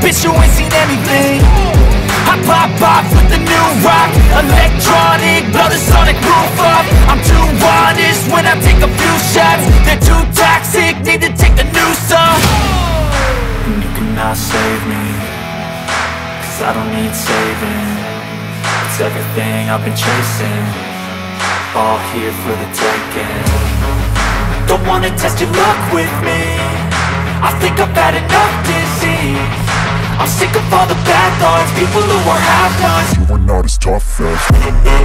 bitch, you ain't seen anything. I pop off with the new rock. Electronic, blow the sonic roof up. I'm too honest when I take a few shots. They're too toxic, need to take the new off. And you cannot save me Cause I don't need saving. It's everything I've been chasing. All here for the taking. Don't wanna test your luck with me I think I've had enough disease. I'm sick of all the bad thoughts People who are half-nots You are not as tough as I'm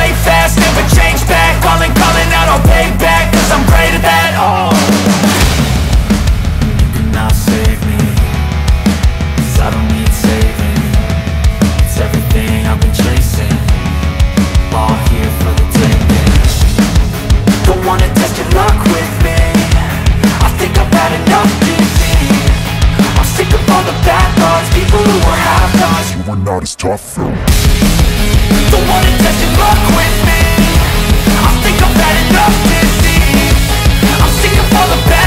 I'm not as tough though Don't wanna test your luck with me. I think I've had enough disease. I'm sick of all the bad